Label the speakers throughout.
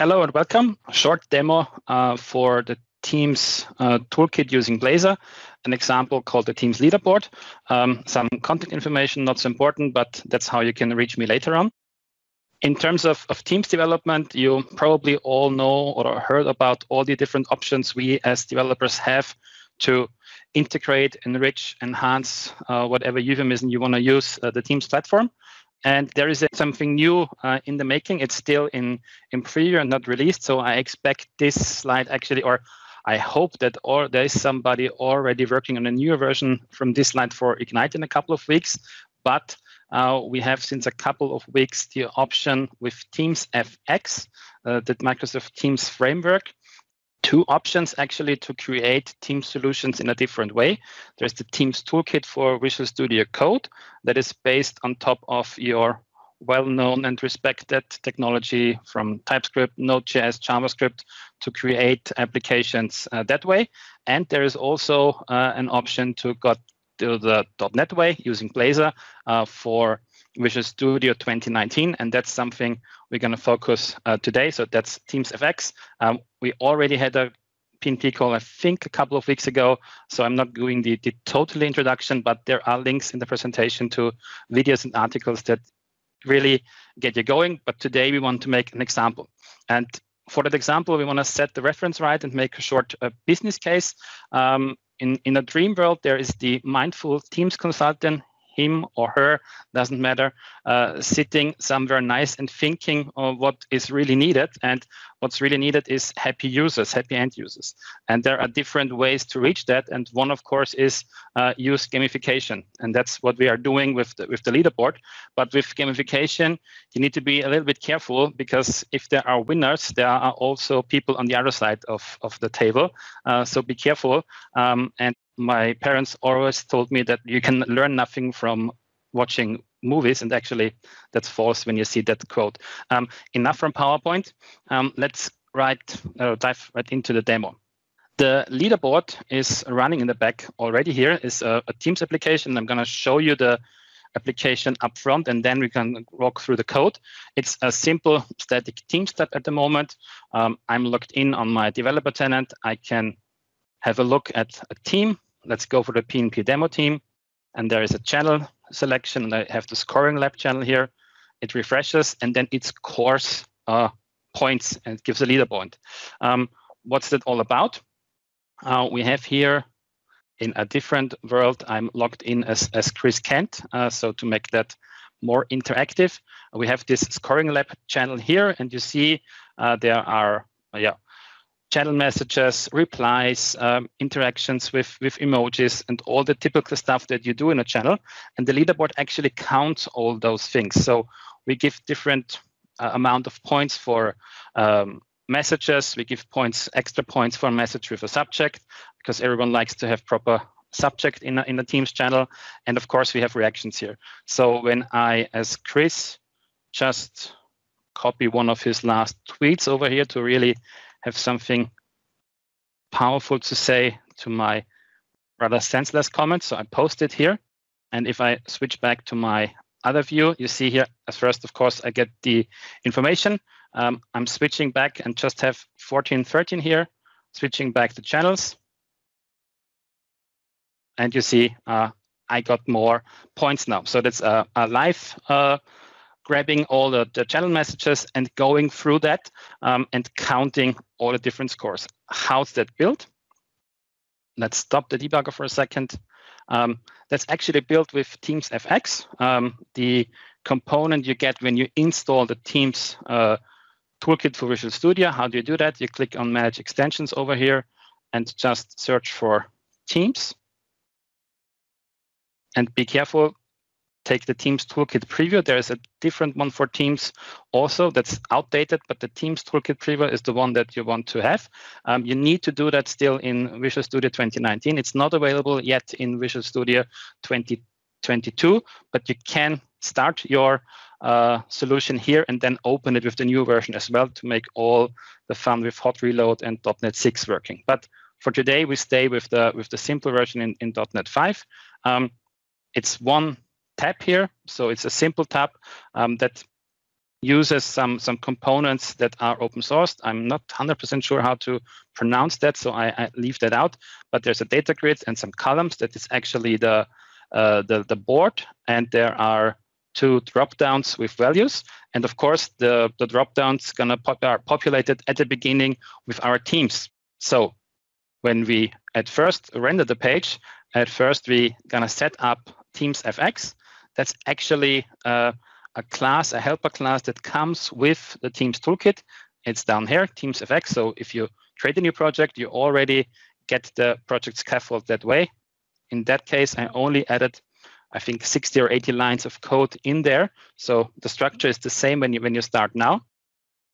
Speaker 1: hello and welcome. A short demo uh, for the Teams uh, toolkit using Blazor, an example called the Teams leaderboard. Um, some contact information, not so important, but that's how you can reach me later on. In terms of, of Teams development, you probably all know or heard about all the different options we as developers have to integrate, enrich, enhance uh, whatever euphemism you want to use uh, the Teams platform. And there is something new uh, in the making. It's still in, in preview and not released. So I expect this slide actually, or I hope that or there is somebody already working on a newer version from this slide for Ignite in a couple of weeks. But uh, we have since a couple of weeks the option with Teams FX, uh, the Microsoft Teams framework, two options actually to create team solutions in a different way. There's the Teams toolkit for Visual Studio Code that is based on top of your well-known and respected technology from TypeScript, Node.js, JavaScript to create applications uh, that way. And there is also uh, an option to go to the .NET way using Blazor uh, for Visual Studio 2019, and that's something we're going to focus uh, today. So that's Teams FX. Um, we already had a PNP call, I think, a couple of weeks ago. So I'm not doing the, the total introduction, but there are links in the presentation to videos and articles that really get you going. But today we want to make an example. And for that example, we want to set the reference right and make a short uh, business case. Um, in, in a dream world, there is the mindful Teams consultant him or her, doesn't matter, uh, sitting somewhere nice and thinking of what is really needed. And what's really needed is happy users, happy end users. And there are different ways to reach that. And one, of course, is uh, use gamification. And that's what we are doing with the, with the leaderboard. But with gamification, you need to be a little bit careful because if there are winners, there are also people on the other side of, of the table. Uh, so be careful. Um, and my parents always told me that you can learn nothing from watching movies, and actually that's false when you see that quote. Um, enough from PowerPoint. Um, let's right, uh, dive right into the demo. The leaderboard is running in the back already here. is a, a Teams application. I'm going to show you the application up front, and then we can walk through the code. It's a simple static Teams tab at the moment. Um, I'm logged in on my developer tenant. I can have a look at a team let's go for the PNP demo team. And there is a channel selection, and I have the scoring lab channel here. It refreshes, and then it scores uh, points and gives a leaderboard. Um, what's that all about? Uh, we have here in a different world, I'm logged in as, as Chris Kent. Uh, so to make that more interactive, we have this scoring lab channel here, and you see uh, there are yeah channel messages, replies, um, interactions with, with emojis, and all the typical stuff that you do in a channel. And the leaderboard actually counts all those things. So we give different uh, amount of points for um, messages. We give points, extra points for a message with a subject, because everyone likes to have proper subject in a, in a Teams channel. And of course, we have reactions here. So when I, as Chris, just copy one of his last tweets over here to really have something powerful to say to my rather senseless comments. So I post it here. And if I switch back to my other view, you see here, as first, of course, I get the information. Um, I'm switching back and just have 14, 13 here, switching back to channels. And you see uh, I got more points now. So that's a, a live uh, grabbing all the, the channel messages and going through that um, and counting all the different scores. How's that built? Let's stop the debugger for a second. Um, that's actually built with Teams FX, um, the component you get when you install the Teams uh, toolkit for Visual Studio. How do you do that? You click on Manage Extensions over here and just search for Teams. And be careful, take the Teams Toolkit Preview. There is a different one for Teams also that's outdated, but the Teams Toolkit Preview is the one that you want to have. Um, you need to do that still in Visual Studio 2019. It's not available yet in Visual Studio 2022, but you can start your uh, solution here and then open it with the new version as well to make all the fun with hot reload and .NET 6 working. But for today, we stay with the with the simple version in, in .NET 5. Um, it's one tab here. So it's a simple tab um, that uses some some components that are open sourced. I'm not 100% sure how to pronounce that, so I, I, leave that out. But there's a data grid and some columns that is actually the uh, the, the board, and there are two drop downs with values. And of course, the, the drop downs gonna pop, are populated at the beginning with our teams. So when we at first render the page, at first we gonna set up Teams FX. That's actually uh, a class, a helper class that comes with the Teams toolkit. It's down here, Teams FX. So if you create a new project, you already get the project scaffold that way. In that case, I only added, I think, 60 or 80 lines of code in there. So the structure is the same when you when you start now,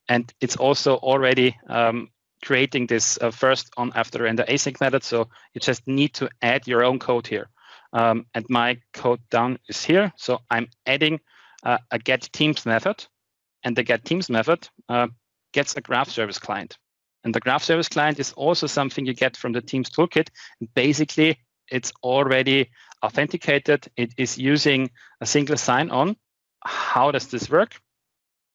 Speaker 1: and it's also already um, creating this uh, first on after render async method. So you just need to add your own code here. Um, and my code down is here. So I'm adding uh, a get teams method, and the get teams method uh, gets a graph service client. And the graph service client is also something you get from the Teams toolkit. Basically, it's already authenticated. It is using a single sign-on. How does this work?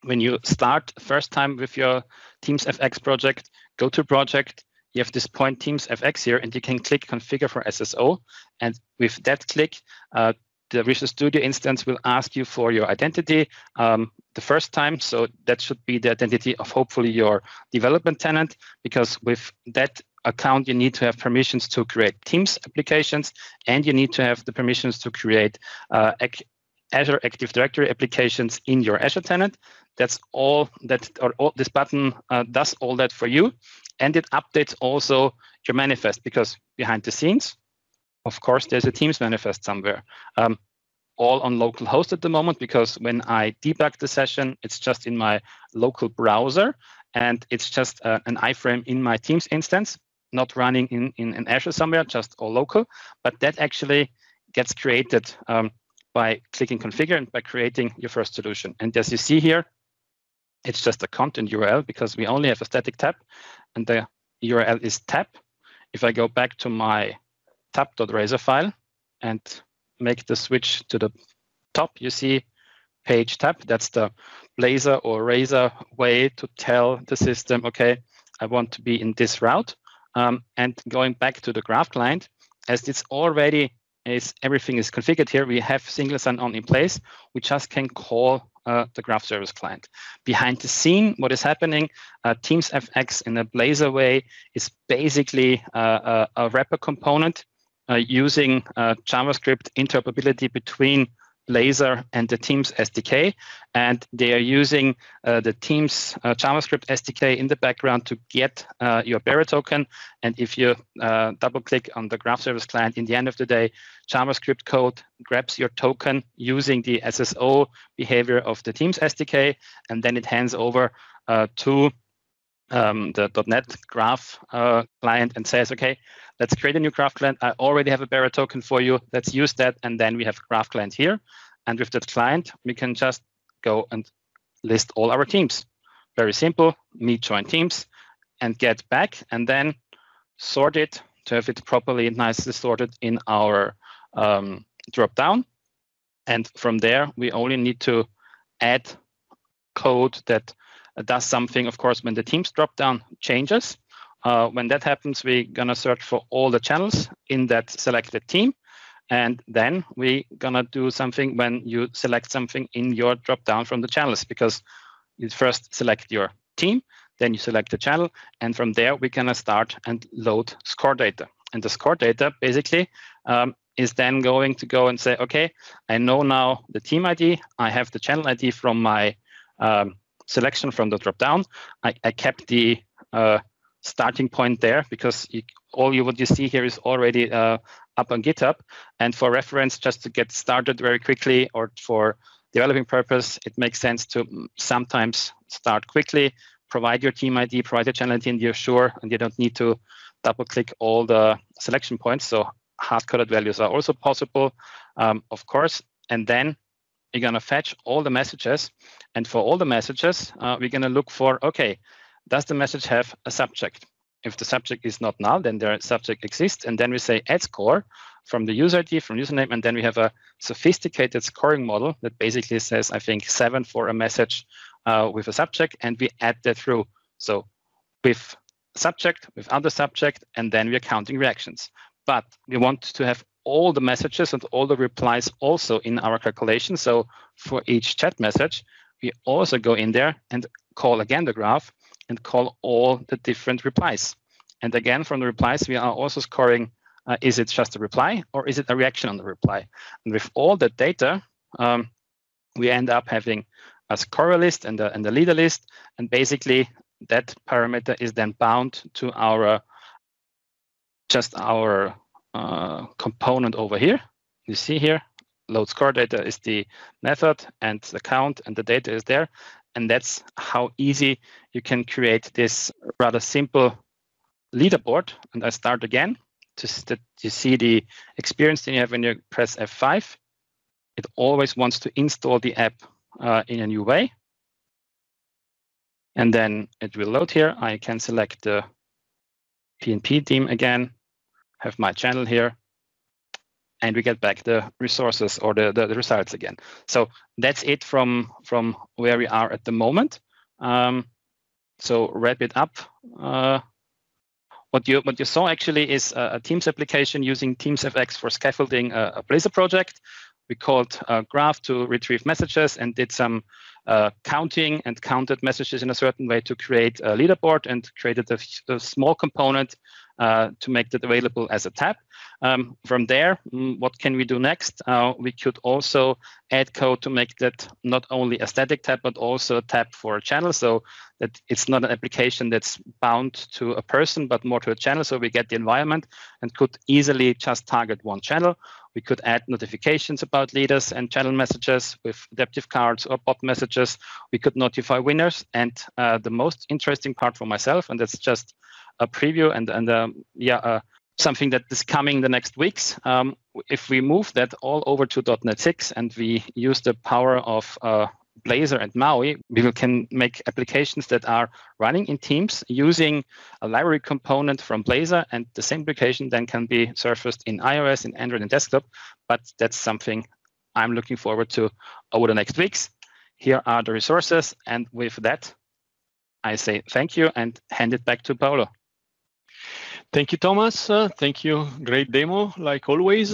Speaker 1: When you start first time with your Teams FX project, go to project, you have this point Teams FX here, and you can click Configure for SSO. And with that click, uh, the Visual Studio instance will ask you for your identity um, the first time. So that should be the identity of hopefully your development tenant, because with that account, you need to have permissions to create Teams applications, and you need to have the permissions to create uh, Azure Active Directory applications in your Azure tenant. That's all that, or all, this button uh, does all that for you. And it updates also your manifest because behind the scenes, of course, there's a Teams manifest somewhere. Um, all on local host at the moment because when I debug the session, it's just in my local browser and it's just uh, an iframe in my Teams instance not running in, in, in Azure somewhere, just all local, but that actually gets created um, by clicking configure and by creating your first solution. And as you see here, it's just a content URL because we only have a static tab and the URL is tab. If I go back to my tab.razor file and make the switch to the top, you see page tab. That's the Blazor or Razor way to tell the system, okay, I want to be in this route. Um, and going back to the graph client, as it's already is everything is configured here, we have single sign-on in place. We just can call uh, the graph service client. Behind the scene, what is happening, uh, Teams FX in a Blazor way is basically uh, a, a, wrapper component uh, using uh, JavaScript interoperability between Blazor and the Teams SDK, and they are using uh, the Teams uh, JavaScript SDK in the background to get uh, your bearer token. And if you uh, double click on the graph service client, in the end of the day, JavaScript code grabs your token using the SSO behavior of the Teams SDK, and then it hands over uh, to um, the .NET graph uh, client and says, okay, let's create a new graph client. I already have a bearer token for you. Let's use that. And then we have graph client here. And with that client, we can just go and list all our teams. Very simple, me join teams and get back and then sort it to have it properly nicely sorted in our um, drop down. And from there, we only need to add code that does something, of course, when the teams drop down changes. Uh, when that happens, we're going to search for all the channels in that selected team. And then we're going to do something when you select something in your drop down from the channels, because you first select your team, then you select the channel, and from there we're going to start and load score data. And the score data basically um, is then going to go and say, okay, I know now the team ID, I have the channel ID from my um, selection from the drop down. I, I kept the uh, starting point there because you, all you what you see here is already uh, up on GitHub. And for reference, just to get started very quickly or for developing purpose, it makes sense to sometimes start quickly, provide your team ID, provide your channel ID, and you're sure, and you don't need to double click all the selection points. So hard coded values are also possible, um, of course. And then you're going to fetch all the messages. And for all the messages, uh, we're going to look for, okay, does the message have a subject? If the subject is not null, then the subject exists. And then we say add score from the user ID, from username. And then we have a sophisticated scoring model that basically says, I think, seven for a message uh, with a subject and we add that through. So with subject, with other subject, and then we're counting reactions. But we want to have all the messages and all the replies also in our calculation. So for each chat message, we also go in there and call again the graph and call all the different replies. And again, from the replies, we are also scoring, uh, is it just a reply or is it a reaction on the reply? And with all that data, um, we end up having a scorer list and a, and a leader list. And basically that parameter is then bound to our, just our uh, component over here. You see here, load score data is the method and the count and the data is there. And that's how easy you can create this rather simple leaderboard. And I start again to you see the experience that you have when you press F5. It always wants to install the app uh, in a new way. And then it will load here. I can select the PNP team again, have my channel here, and we get back the resources or the, the, the results again. So that's it from, from where we are at the moment. Um, so wrap it up. Uh, what you what you saw actually is a, a Teams application using Teams FX for scaffolding a, a Blazor project. We called a graph to retrieve messages and did some uh, counting and counted messages in a certain way to create a leaderboard and created a, a small component uh, to make that available as a tab. Um, from there, mm, what can we do next? Uh, we could also add code to make that not only a static tab, but also a tab for a channel. So that it's not an application that's bound to a person, but more to a channel. So we get the environment and could easily just target one channel. We could add notifications about leaders and channel messages with adaptive cards or bot messages. We could notify winners. And uh, the most interesting part for myself, and that's just a preview and and um, yeah uh, something that is coming the next weeks. Um, if we move that all over to .NET 6 and we use the power of uh, Blazor and Maui, we can make applications that are running in Teams using a library component from Blazor, and the same application then can be surfaced in iOS, in Android, and desktop. But that's something I'm looking forward to over the next weeks. Here are the resources, and with that, I say thank you and hand it back to Paolo.
Speaker 2: Thank you, Thomas. Thank you. Great demo, like always.